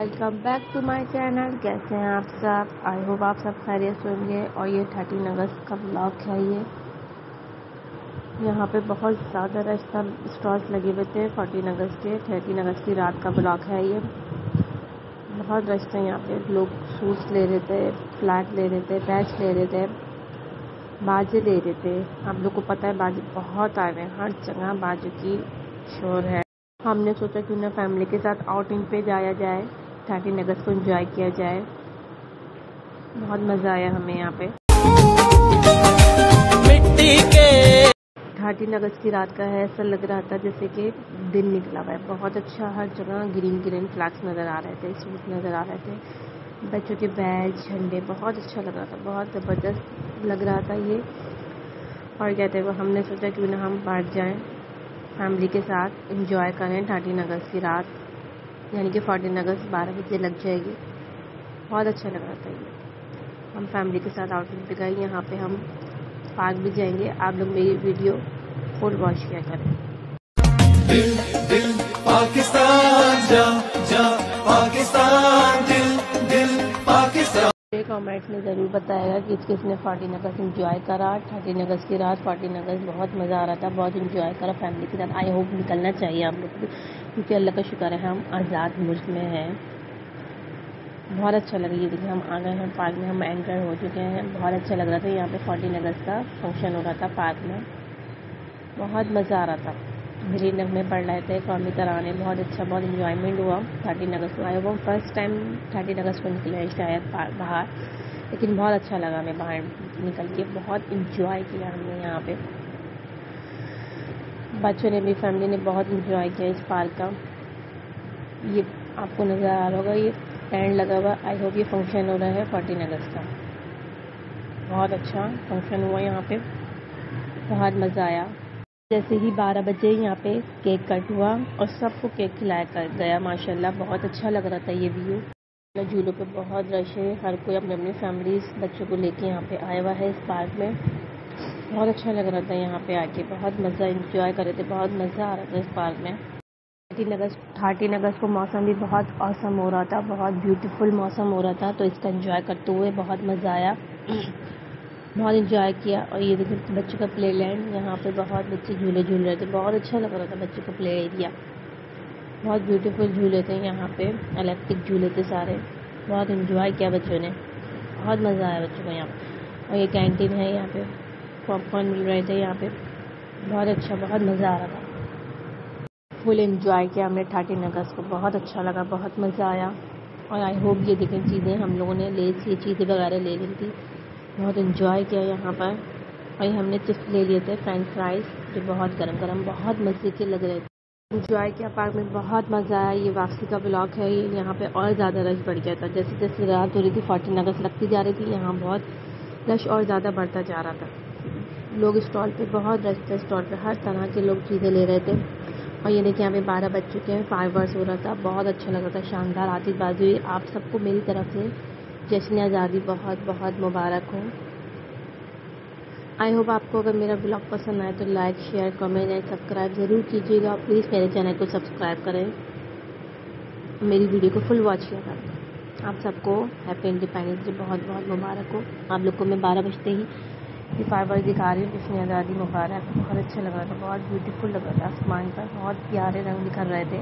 Welcome back to my channel कैसे हैं आप सब? आई होप आप सब खैरियत होंगे। और ये थर्टीन अगस्त का ब्लॉग है ये। यहाँ पे बहुत ज़्यादा रास्ता स्टॉल्स लगे हुए थे फोर्टीन अगस्त के। थर्टीन अगस्त की रात का ब्लॉग है ये। बहुत रश थे यहाँ पे। लोग सूट्स ले रहे थे फ्लैट ले रहे थे बैच ले रहे थे, बाजे ले रहे थे। आप लोग को पता है बाजे बहुत आए हुए हैं। हर जगह बाजू की शोर है। हमने सोचा क्यों ना फैमिली के साथ आउटिंग पे जाया जाए। थर्टीन अगस्त को एंजॉय किया जाए। बहुत मज़ा आया हमें यहाँ पे। मिट्टी के थर्टीन अगस्त की रात का है ऐसा लग रहा था जैसे कि दिन निकला हुआ है। बहुत अच्छा हर जगह ग्रीन ग्रीन फ्लैग्स नज़र आ रहे थे सूट नज़र आ रहे थे। बच्चों के बैग झंडे बहुत अच्छा लग रहा था बहुत ज़बरदस्त लग रहा था ये। और कहते हुए हमने सोचा क्यों ना हम बाहर जाएँ फैमिली के साथ इंजॉय करें थर्टीन अगस्त की रात। यानी कि फोर्टीन अगस्त बारह बजे लग जाएगी। बहुत अच्छा लग रहा था ये। हम फैमिली के साथ आउटिंग पे गए। यहाँ पे हम पार्क भी जाएँगे। आप लोग मेरी वीडियो फुल वॉच किया करें। दिल दिल पाकिस्तान जा जा पाकिस्तान दिल दिल पाकिस्तान। कमेंट में ज़रूर बताएगा कि किसने फोर्टीन अगस्त इंजॉय करा। थर्टीन अगस्त की रात फोर्टीन अगस्त बहुत मज़ा आ रहा था। बहुत इंजॉय करा फैमिली के साथ। आई होप निकलना चाहिए आप लोग को। क्योंकि अल्लाह का शुक्र है, हम आज़ाद मुल्क में हैं। बहुत अच्छा लगा ये देखिए, हम आ गए हैं पार्क में, हम एंटर हो चुके हैं। बहुत अच्छा लग रहा था, यहाँ पे फोर्टीन अगस्त का फ़ंक्शन हो रहा था पार्क में। बहुत मज़ा आ रहा था। मेरी नग में पढ़ रहे थे कौमी तराने बहुत अच्छा बहुत इन्जॉयमेंट हुआ थर्टीन अगस्त को आया वो फ़र्स्ट टाइम थर्टीन अगस्त को निकले हैं शायद बाहर लेकिन बहुत अच्छा लगा हमें बाहर निकल के, बहुत इंजॉय किया हमने यहाँ पे। बच्चों ने भी फैमिली ने बहुत इंजॉय किया इस पार्क का। ये आपको नज़र आ रहा होगा, ये टेंट लगा हुआ आई होप ये फ़ंक्शन हो रहा है फोर्टीन अगस्त का। बहुत अच्छा फ़ंक्शन हुआ यहाँ पे। बहुत मज़ा आया। जैसे ही बारह बजे यहाँ पे केक कट हुआ और सबको केक खिलाया कर गया, माशाल्लाह बहुत अच्छा लग रहा था ये व्यू झूलों पे बहुत रश है, हर कोई अपने अपनी फैमिलीज़ बच्चों को लेके यहाँ पे आया हुआ है इस पार्क में। बहुत अच्छा लग रहा था यहाँ पे आके, बहुत मज़ा इंजॉय कर रहे थे, बहुत मज़ा आ रहा था इस पार्क में। थर्टीन अगस्त थर्टीन अगस्त को मौसम भी बहुत औसम हो रहा था, बहुत ब्यूटीफुल मौसम हो रहा था तो इसका इंजॉय करते हुए बहुत मज़ा आया। बहुत इंजॉय किया, और ये देखिए, बच्चों का प्ले लैंड यहाँ पे बहुत बच्चे झूले झूल रहे थे, बहुत अच्छा लग रहा था बच्चों का प्ले एरिया बहुत ब्यूटीफुल झूले थे यहाँ पे इलेक्ट्रिक झूले थे सारे, बहुत इंजॉय किया बच्चों ने, बहुत मज़ा आया बच्चों को यहाँ। और ये कैंटीन है यहाँ पे। पॉपकॉर्न मिल रहे थे यहाँ पे। बहुत अच्छा बहुत मज़ा आ रहा था। फुल इन्जॉय किया हमने थर्टीन अगस्त को। बहुत अच्छा लगा, बहुत मज़ा आया। और आई होप ये देखें चीज़ें हम लोगों ने ले ये चीज़ें वगैरह ले ली थी। बहुत इन्जॉय किया यहाँ पर। और हमने चिप्स ले लिए थे फ्रेंच फ्राइज़ जो बहुत गर्म गर्म बहुत मज़े के लग रहे थे। इन्जॉय किया पार्क में, बहुत मज़ा आया। ये वापसी का ब्लॉक है, ये यहाँ पे और ज़्यादा रश बढ़ गया था। जैसे जैसे रात हो रही थी फोर्टीन अगस्त लगती जा रही थी, यहाँ बहुत रश और ज़्यादा बढ़ता जा रहा था। लोग स्टॉल पे बहुत रश थे स्टॉल पे, हर तरह के लोग चीज़ें ले रहे थे। और ये देखिए, यहाँ पे बारह बज चुके हैं फाइव वर्स हो रहा था, बहुत अच्छा लग रहा था, शानदार। आतिशबाजी आप सबको मेरी तरफ़ से जश्न आज़ादी बहुत बहुत मुबारक हो। आई होप आपको अगर मेरा ब्लॉग पसंद आए तो like share comment and subscribe ज़रूर कीजिएगा। और प्लीज़ मेरे चैनल को सब्सक्राइब करें। मेरी वीडियो को फुल वॉच किया करें आप सबको हैप्पी इंडिपेंडेंस डे बहुत बहुत मुबारक हो। आप लोग को मैं बारह बजते ही ये फायबर दिखा रही हूँ इसमें आज़ादी मुबारक बहुत अच्छा लग था, बहुत ब्यूटीफुल लग था आसमान पर, बहुत प्यारे रंग दिखा रहे थे।